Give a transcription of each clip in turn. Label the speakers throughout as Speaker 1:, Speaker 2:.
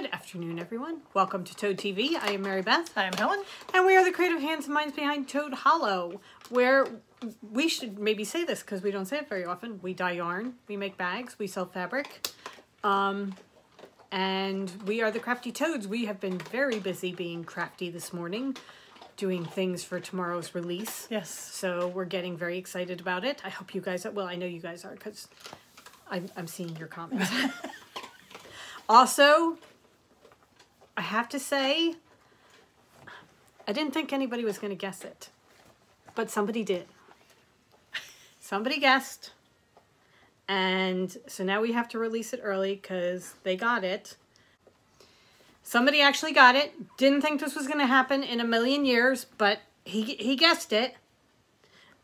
Speaker 1: Good afternoon, everyone. Welcome to Toad TV. I am Mary Beth,
Speaker 2: I'm Helen.
Speaker 1: and we are the creative hands and minds behind Toad Hollow, where we should maybe say this because we don't say it very often. We dye yarn, we make bags, we sell fabric, um, and we are the crafty toads. We have been very busy being crafty this morning, doing things for tomorrow's release.
Speaker 2: Yes.
Speaker 1: So we're getting very excited about it. I hope you guys are. Well, I know you guys are because I'm, I'm seeing your comments. also, I have to say, I didn't think anybody was going to guess it, but somebody did. Somebody guessed. And so now we have to release it early because they got it. Somebody actually got it. Didn't think this was going to happen in a million years, but he, he guessed it.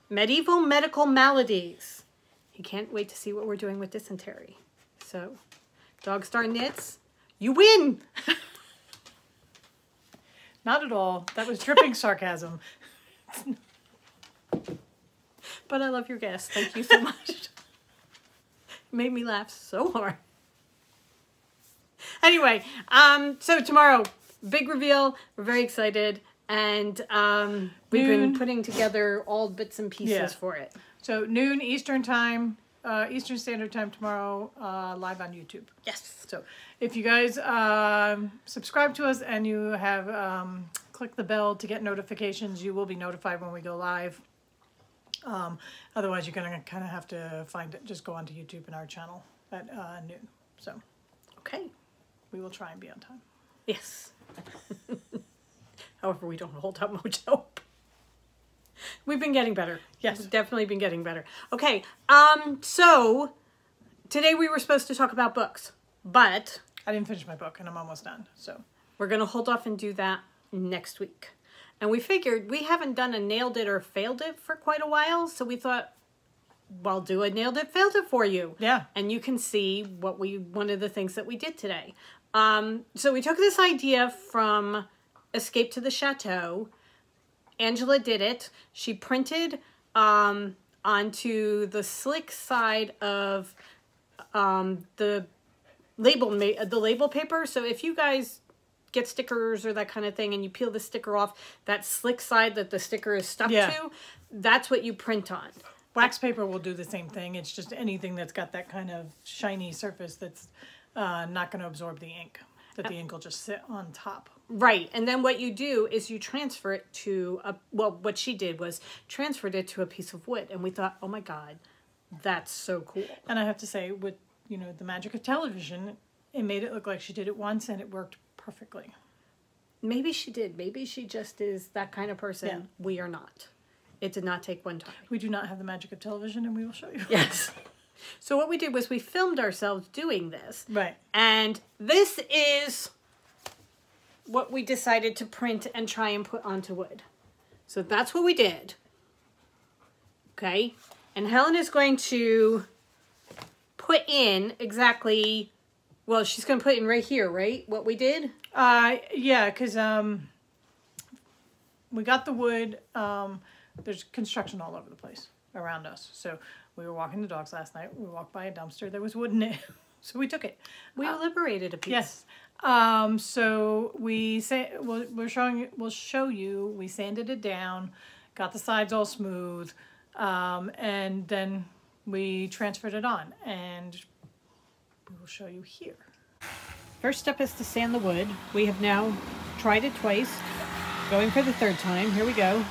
Speaker 1: Medieval medical maladies. He can't wait to see what we're doing with dysentery. So, Dog Star Knits, you win!
Speaker 2: Not at all. That was dripping sarcasm.
Speaker 1: But I love your guess. Thank you so much. Made me laugh so hard. Anyway, um, so tomorrow, big reveal. We're very excited. And um, we've been putting together all bits and pieces
Speaker 2: Yeah.
Speaker 1: for it.
Speaker 2: So noon Eastern time, uh, Eastern Standard Time tomorrow, uh, live on YouTube.
Speaker 1: Yes.
Speaker 2: So if you guys um, subscribe to us and you have um, click the bell to get notifications, you will be notified when we go live. Um, otherwise, you're gonna kind of have to find it. Just go onto YouTube and our channel at uh, noon. So
Speaker 1: Okay.
Speaker 2: we will try and be on time.
Speaker 1: Yes. However, we don't hold up much hope. We've been getting better.
Speaker 2: Yes.
Speaker 1: Definitely been getting better. Okay. Um, so today we were supposed to talk about books, but
Speaker 2: I didn't finish my book and I'm almost done. So
Speaker 1: we're gonna hold off and do that next week. And we figured we haven't done a nailed it or failed it for quite a while, so we thought, well, do a nailed it, failed it for you.
Speaker 2: yeah,
Speaker 1: and you can see what we one of the things that we did today. Um, so we took this idea from Escape to the Chateau. Angela did it. She printed um, onto the slick side of um, the label ma- the label paper. So if you guys get stickers or that kind of thing and you peel the sticker off, that slick side that the sticker is stuck
Speaker 2: Yeah.
Speaker 1: to, that's what you print on.
Speaker 2: Wax paper will do the same thing. It's just anything that's got that kind of shiny surface that's uh, not going to absorb the ink. That the ink will just sit on top.
Speaker 1: Right. And then what you do is you transfer it to a well what she did was transferred it to a piece of wood and we thought, "Oh my god, that's so cool."
Speaker 2: And I have to say, with you know the magic of television, it made it look like she did it once and it worked perfectly.
Speaker 1: Maybe she did. Maybe she just is that kind of person.
Speaker 2: Yeah.
Speaker 1: We are not. It did not take one time.
Speaker 2: We do not have the magic of television, and we will show you.
Speaker 1: Yes. so what we did was we filmed ourselves doing this.
Speaker 2: Right.
Speaker 1: And this is what we decided to print and try and put onto wood. So that's what we did. Okay. And Helen is going to put in exactly, well, she's going to put in right here, right? What we did?
Speaker 2: Uh, yeah, because um, we got the wood. Um, there's construction all over the place around us. So we were walking the dogs last night. We walked by a dumpster. There was wood in it, so we took it.
Speaker 1: We liberated a piece.
Speaker 2: Yes. Um, so we say we'll, we're showing you- we'll show you. We sanded it down, got the sides all smooth, um, and then we transferred it on, and we will show you here.
Speaker 1: First step is to sand the wood. We have now tried it twice. Going for the third time. Here we go.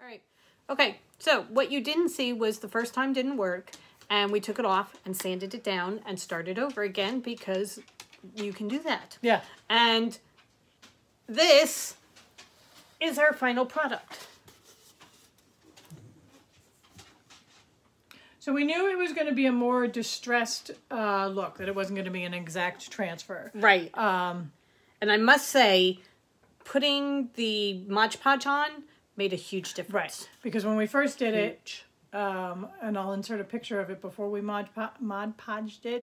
Speaker 1: All right. Okay, so what you didn't see was the first time didn't work, and we took it off and sanded it down and started over again because you can do that.
Speaker 2: Yeah.
Speaker 1: And this is our final product.
Speaker 2: So we knew it was going to be a more distressed uh, look, that it wasn't going to be an exact transfer.
Speaker 1: Right. Um, and I must say, putting the Mod Podge on made a huge difference.
Speaker 2: Right. Because when we first did it, um, and I'll insert a picture of it before we mod, po- mod podged it.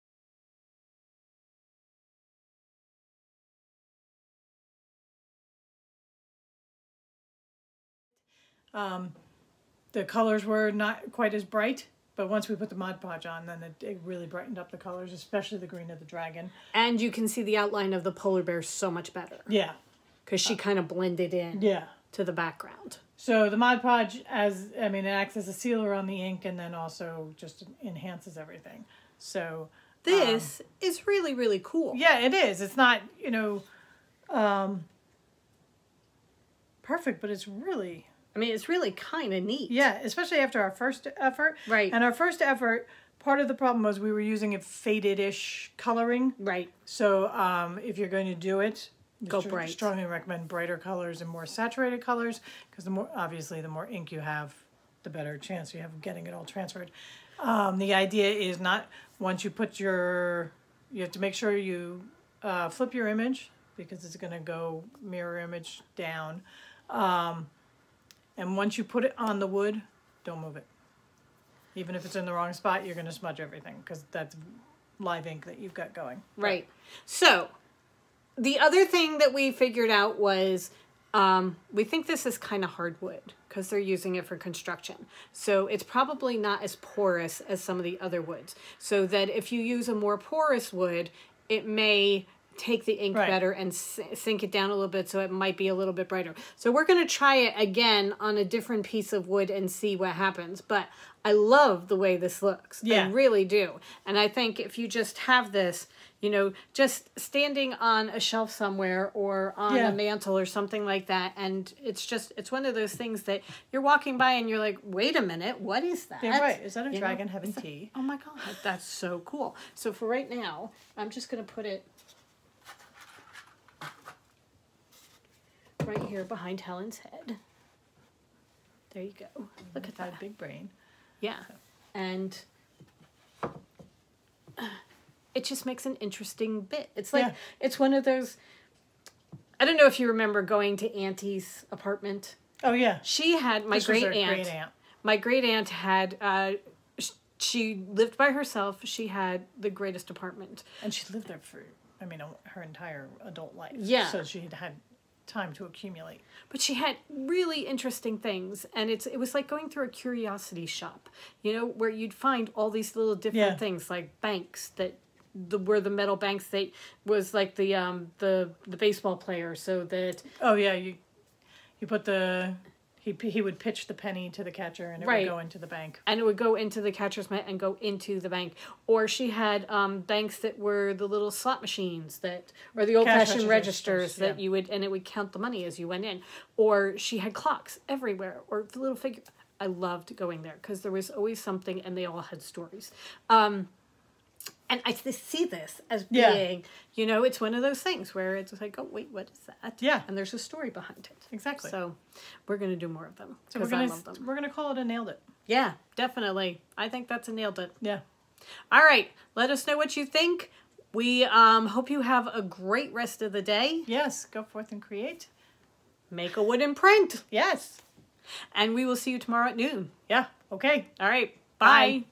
Speaker 2: Um, the colors were not quite as bright, but once we put the Mod Podge on, then it, it really brightened up the colors, especially the green of the dragon.
Speaker 1: And you can see the outline of the polar bear so much better
Speaker 2: Yeah,
Speaker 1: because she kind of blended in
Speaker 2: yeah.
Speaker 1: To the background.
Speaker 2: So the Mod Podge, as I mean, it acts as a sealer on the ink, and then also just enhances everything. So
Speaker 1: This is really, really cool.
Speaker 2: yeah, it is. It's not you know, um, perfect, but it's really
Speaker 1: I mean, it's really kind of neat.
Speaker 2: yeah, especially after our first effort.
Speaker 1: Right.
Speaker 2: And our first effort, part of the problem was we were using a faded-ish coloring.
Speaker 1: Right.
Speaker 2: So um, if you're going to do it,
Speaker 1: Go
Speaker 2: str-
Speaker 1: bright.
Speaker 2: Strongly recommend brighter colors and more saturated colors because the more obviously the more ink you have, the better chance you have of getting it all transferred. Um, the idea is not once you put your, you have to make sure you uh, flip your image because it's going to go mirror image down. Um, and once you put it on the wood, don't move it. Even if it's in the wrong spot, you're going to smudge everything because that's live ink that you've got going.
Speaker 1: Right. So, the other thing that we figured out was um, we think this is kind of hardwood because they're using it for construction. So, it's probably not as porous as some of the other woods. So, that if you use a more porous wood, it may take the ink
Speaker 2: Right.
Speaker 1: better and s- sink it down a little bit so it might be a little bit brighter. So we're going to try it again on a different piece of wood and see what happens. But I love the way this looks.
Speaker 2: Yeah.
Speaker 1: I really do. And I think if you just have this, you know, just standing on a shelf somewhere or on
Speaker 2: Yeah.
Speaker 1: a mantle or something like that and it's just it's one of those things that you're walking by and you're like, "Wait a minute, what is that?"
Speaker 2: Yeah, right. Is that a
Speaker 1: You know?
Speaker 2: dragon having tea?
Speaker 1: Oh my god, that's so cool. So for right now, I'm just gonna put it right here behind Helen's head. There you go. Look at that.
Speaker 2: Big brain.
Speaker 1: Yeah. And uh, it just makes an interesting bit. It's like
Speaker 2: Yeah.
Speaker 1: it's one of those I don't know if you remember going to Auntie's apartment.
Speaker 2: Oh yeah.
Speaker 1: She had my great aunt.
Speaker 2: great aunt.
Speaker 1: My great aunt had uh she lived by herself. She had the greatest apartment.
Speaker 2: And she lived there for, I mean, her entire adult life.
Speaker 1: Yeah.
Speaker 2: So she had had time to accumulate.
Speaker 1: but she had really interesting things and it's it was like going through a curiosity shop you know where you'd find all these little different
Speaker 2: Yeah.
Speaker 1: things like banks that the were the metal banks that was like the um the the baseball player so that
Speaker 2: Oh yeah, you you put the he he would pitch the penny to the catcher and it
Speaker 1: Right.
Speaker 2: would go into the bank.
Speaker 1: and it would go into the catcher's mitt and go into the bank or she had um banks that were the little slot machines that or the old fashioned
Speaker 2: registers,
Speaker 1: registers that
Speaker 2: yeah.
Speaker 1: you would and it would count the money as you went in or she had clocks everywhere or the little figure i loved going there because there was always something and they all had stories um and I see this as
Speaker 2: Yeah.
Speaker 1: being, you know, it's one of those things where it's like, oh wait, what is that?
Speaker 2: Yeah.
Speaker 1: and there's a story behind it.
Speaker 2: Exactly.
Speaker 1: So, we're gonna do more of them
Speaker 2: So we're gonna
Speaker 1: them.
Speaker 2: we're gonna call it a nailed it.
Speaker 1: Yeah, definitely. I think that's a nailed it.
Speaker 2: Yeah.
Speaker 1: All right, let us know what you think. We um, hope you have a great rest of the day.
Speaker 2: Yes. Go forth and create.
Speaker 1: Make a wooden print,
Speaker 2: Yes.
Speaker 1: and we will see you tomorrow at noon.
Speaker 2: Yeah. Okay.
Speaker 1: All right,
Speaker 2: Bye.
Speaker 1: bye.